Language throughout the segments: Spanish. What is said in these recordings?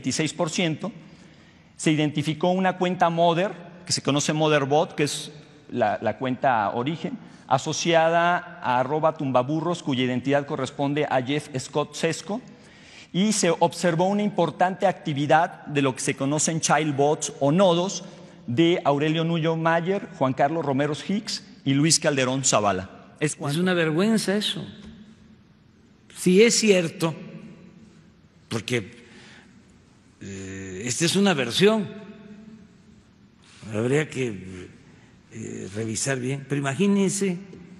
26%. Se identificó una cuenta Mother, que se conoce Motherbot, que es la, cuenta origen, asociada a arroba tumbaburros, cuya identidad corresponde a Jeff Scott Sesco, y se observó una importante actividad de lo que se conocen childbots o nodos de Aurelio Nuyo Mayer, Juan Carlos Romero Hicks y Luis Calderón Zavala. Es, es una vergüenza eso. Si es cierto, porque eh, esta es una versión, habría que eh, revisar bien, pero imagínense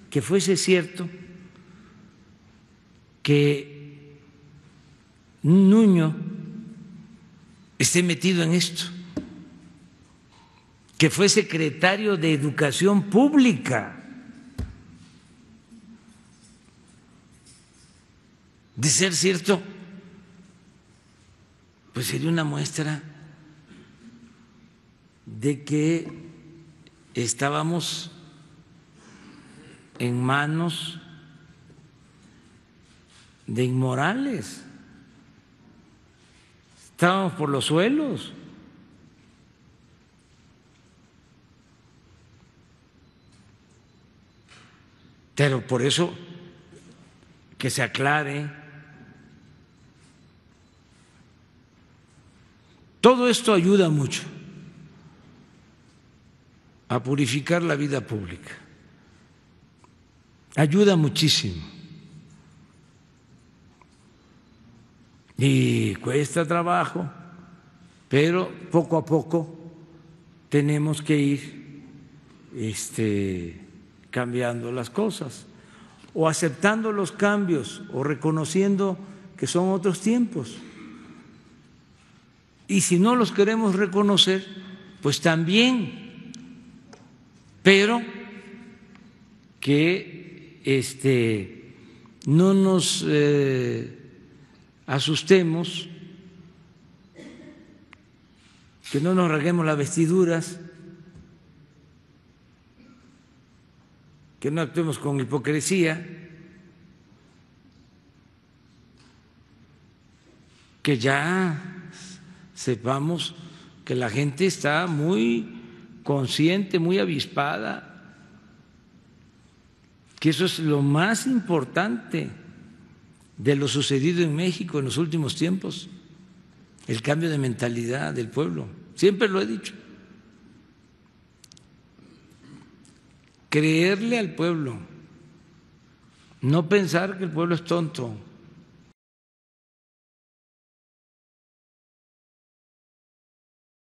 que fuese cierto que Nuño esté metido en esto, que fue secretario de Educación Pública. De ser cierto, pues sería una muestra de que estábamos en manos de inmorales, estábamos por los suelos. Pero por eso que se aclare. Todo esto ayuda mucho a purificar la vida pública. Ayuda muchísimo. Y cuesta trabajo, pero poco a poco tenemos que ir este, cambiando las cosas, o aceptando los cambios, o reconociendo que son otros tiempos. Y si no los queremos reconocer, pues también. Pero que este, no nos eh, asustemos, que no nos rasguemos las vestiduras, que no actuemos con hipocresía, que ya sepamos que la gente está muy consciente, muy avispada, que eso es lo más importante de lo sucedido en México en los últimos tiempos, el cambio de mentalidad del pueblo. Siempre lo he dicho. Creerle al pueblo, no pensar que el pueblo es tonto.